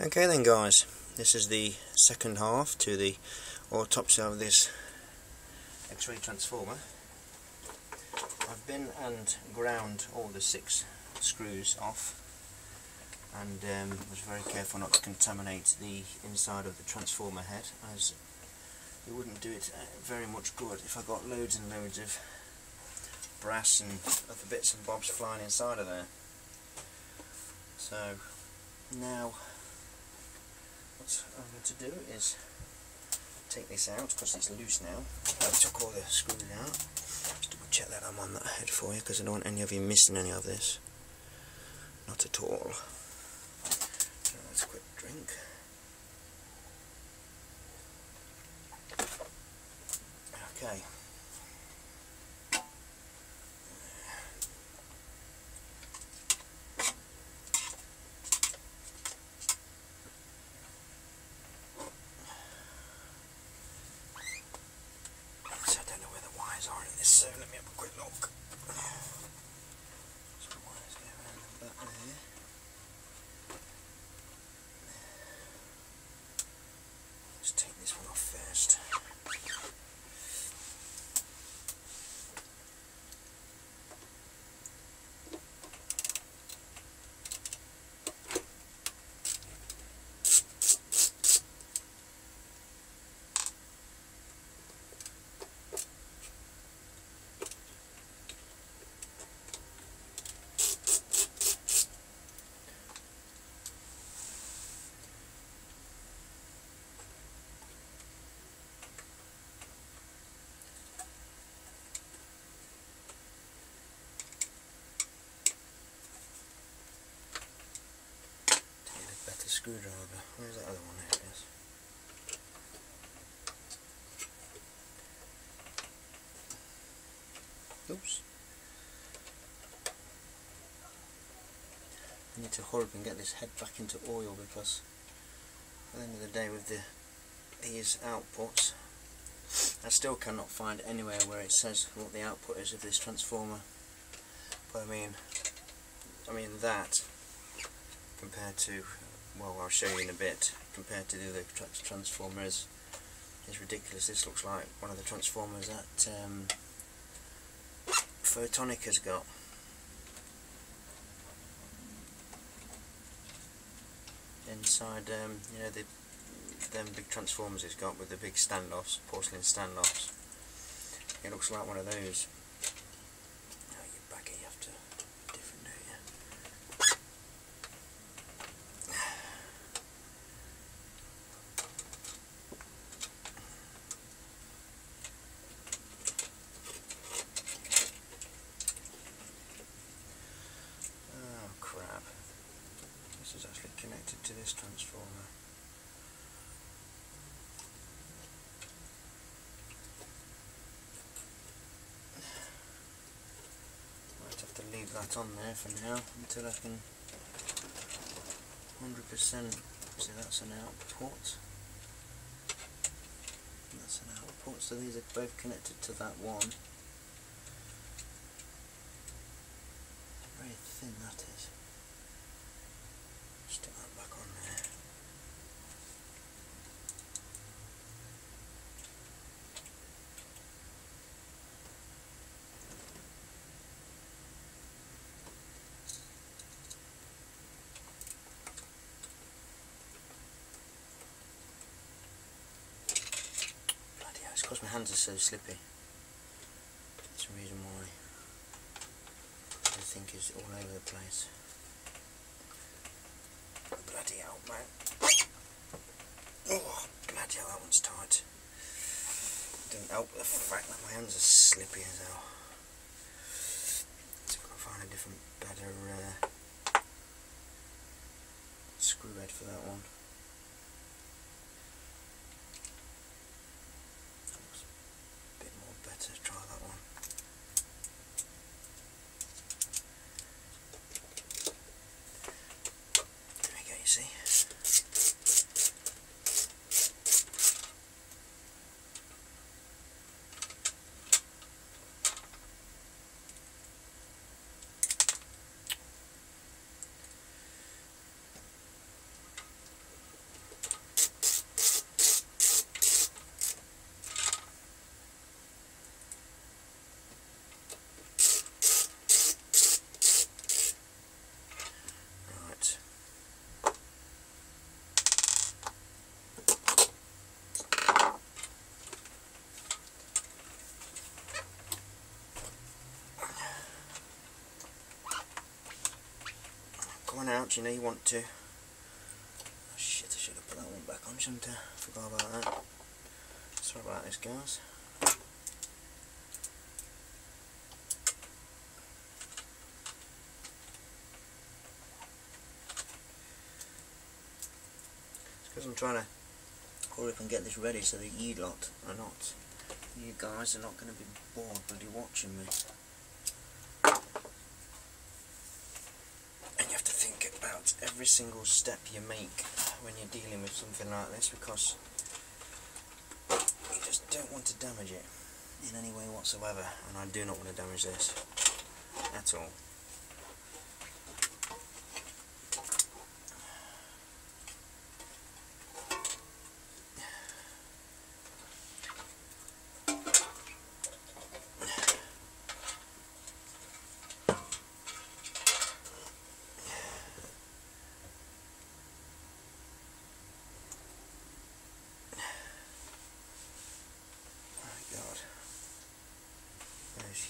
Okay then guys, this is the second half to the autopsy of this X-ray transformer. I've been and ground all the six screws off and um, was very careful not to contaminate the inside of the transformer head as it wouldn't do it uh, very much good if I got loads and loads of brass and other bits and bobs flying inside of there. So now what I'm going to do is take this out because it's loose now. I took all the screws out. Just double check that I'm on that head for you because I don't want any of you missing any of this. Not at all. So let's quick drink. Okay. So I don't know where the wires are in this, so let me have a quick look. Some wires go around the back there. Let's take this one off first. Take a better screwdriver. Where's that other one? There it is. Oops. I need to hurry up and get this head back into oil because at the end of the day with the these outputs I still cannot find anywhere where it says what the output is of this transformer. But I mean I mean that compared to well I'll show you in a bit compared to the other tra transformers is ridiculous. This looks like one of the transformers that um, Photonic has got. Inside, um, you know, the them big transformers it's got with the big standoffs, porcelain standoffs. It looks like one of those. Oh, you back it, you have to be different, don't you? Oh crap. This is actually connected to this transformer. Might have to leave that on there for now until I can 100% see that's an output. That's an output, so these are both connected to that one. Very thin that is. Stick that back on there. Bloody hell, it's because my hands are so slippy. That's the reason why I think is all over the place. Bloody hell, man. Oh, bloody hell, that one's tight. Didn't help the fact that my hands are slippy as hell. So I've got to find a different, better uh, screw head for that one. That looks a bit more better. Try that one. There we go, you see. Run out, you know, you want to. Oh, shit, I should have put that one back on, shouldn't I? Forgot about that. Sorry about this, guys. because I'm trying to hurry up and get this ready so that you lot are not, you guys are not going to be bored bloody watching me. And you have to think about every single step you make when you're dealing with something like this because you just don't want to damage it in any way whatsoever and I do not want to damage this at all.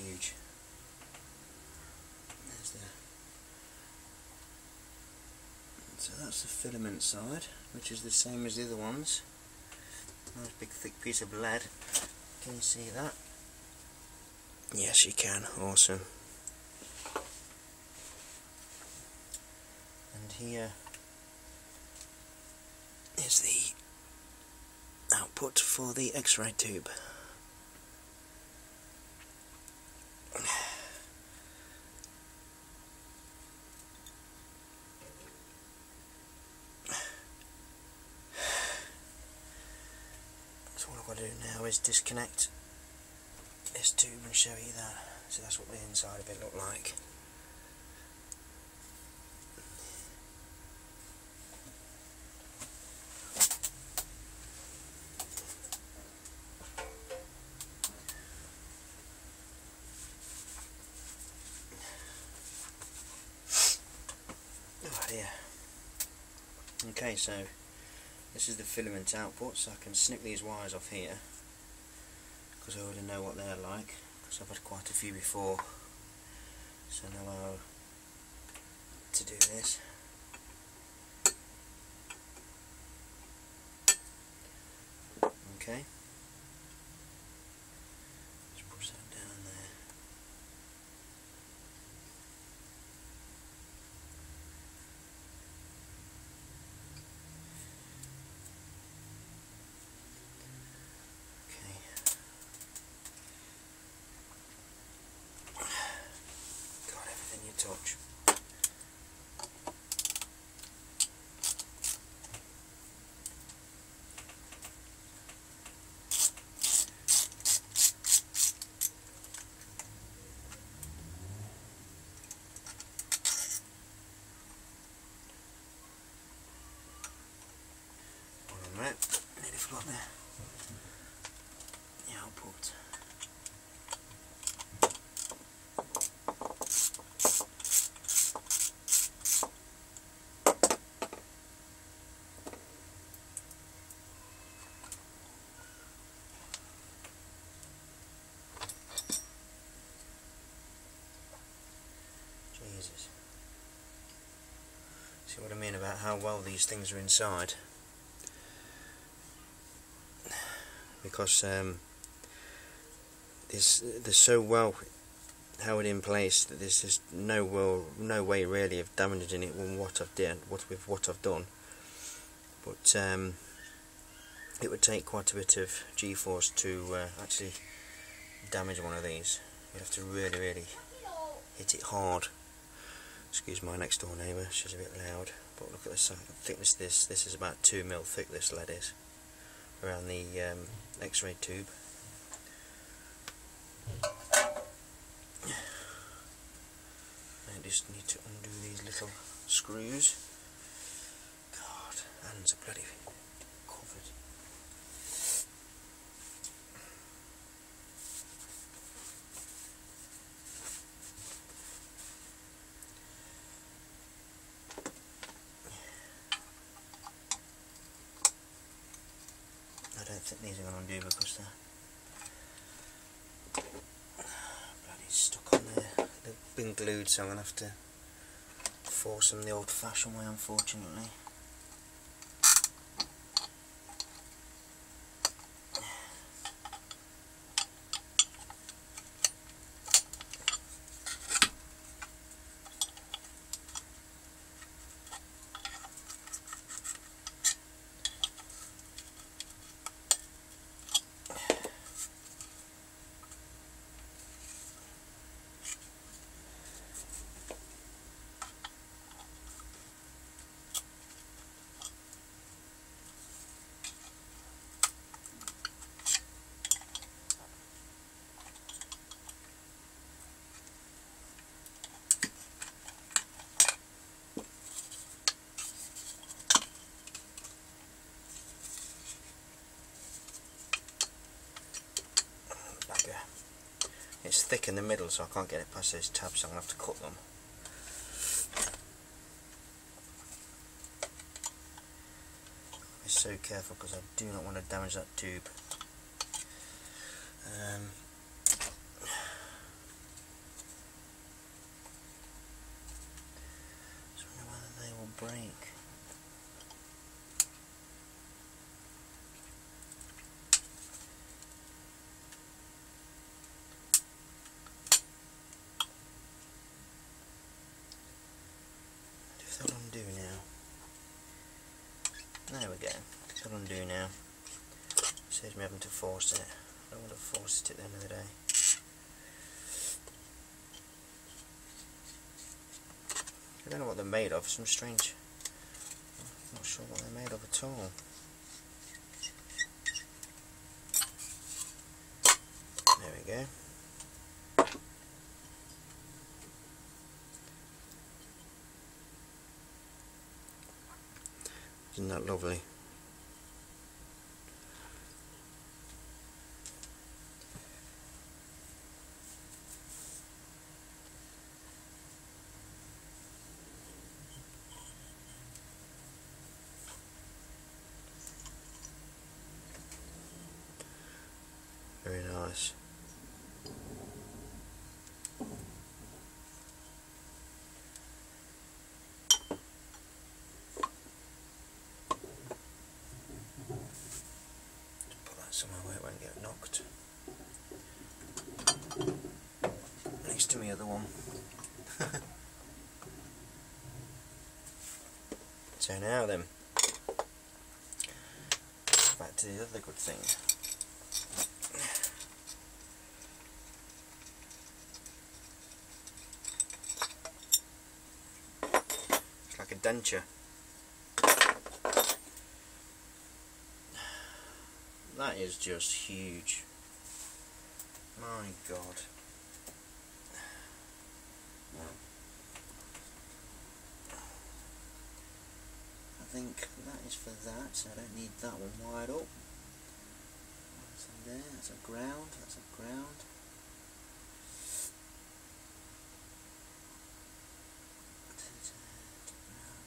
huge. There's the so that's the filament side, which is the same as the other ones. Nice big thick piece of lead. Can you see that? Yes, you can. Awesome. And here is the output for the X-ray tube. Is disconnect this tube and show you that. So that's what the inside of it looked like. Oh dear. Okay, so this is the filament output, so I can snip these wires off here because I already know what they're like because I've had quite a few before. So now how to do this. Okay touch. Alright, nearly forgot there. The output. See what I mean about how well these things are inside? Because um, this, they're so well held in place that there's just no no way really of damaging it with what I've done, what with what I've done. But um, it would take quite a bit of G-force to uh, actually damage one of these. You have to really, really hit it hard. Excuse my next door neighbour, she's a bit loud. But look at the thickness this. This is about 2 mil thick this lead is. Around the um, X-ray tube. I just need to undo these little screws. God, hands are bloody think these are going to undo because they're bloody stuck on there. They've been glued so I'm going to have to force them the old fashioned way unfortunately. It's thick in the middle so I can't get it past those tabs so I'm going to have to cut them. Be so careful because I do not want to damage that tube. Um, so I wonder whether they will break. They'll undo now. There we go. They'll undo now. Saves me having to force it. I don't want to force it at the end of the day. I don't know what they're made of. Some strange. I'm not sure what they're made of at all. There we go. Isn't that lovely? Very. Put that somewhere where it won't get knocked. Next to me other one. so now then, back to the other good thing. It's like a That is just huge. My god. I think that is for that, so I don't need that one wide up. That's there, that's a ground, that's a ground.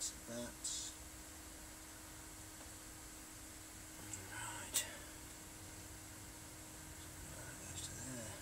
That's that. Right. That goes to there.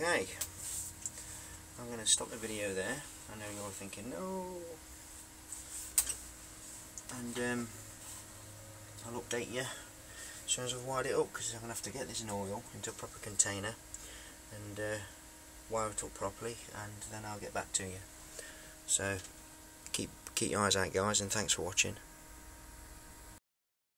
Okay. I'm going to stop the video there. I know you're thinking, no. And um, I'll update you as soon as I've wired it up because I'm going to have to get this in oil into a proper container and uh, wire it up properly and then I'll get back to you. So keep keep your eyes out guys and thanks for watching.